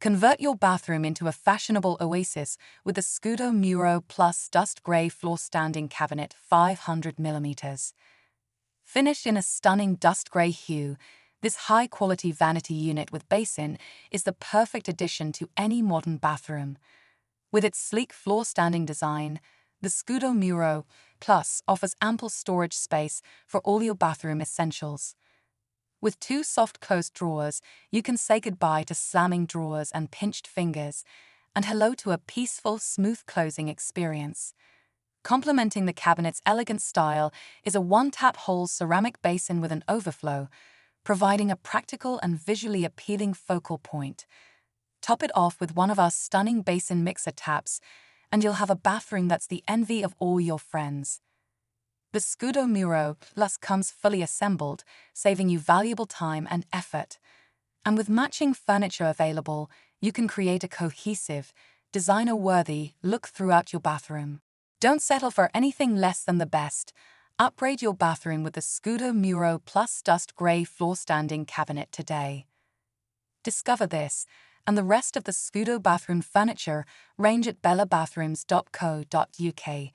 Convert your bathroom into a fashionable oasis with the Scudo Muro Plus Dust Grey Floor Standing Cabinet 500mm. Finished in a stunning dust grey hue, this high quality vanity unit with basin is the perfect addition to any modern bathroom. With its sleek floor standing design, the Scudo Muro Plus offers ample storage space for all your bathroom essentials. With two soft closed drawers, you can say goodbye to slamming drawers and pinched fingers, and hello to a peaceful, smooth closing experience. Complementing the cabinet's elegant style is a one tap hole ceramic basin with an overflow, providing a practical and visually appealing focal point. Top it off with one of our stunning basin mixer taps, and you'll have a bathroom that's the envy of all your friends. The Scudo Muro Plus comes fully assembled, saving you valuable time and effort. And with matching furniture available, you can create a cohesive, designer worthy look throughout your bathroom. Don't settle for anything less than the best. Upgrade your bathroom with the Scudo Muro Plus Dust Grey Floor Standing Cabinet today. Discover this and the rest of the Scudo bathroom furniture range at bellabathrooms.co.uk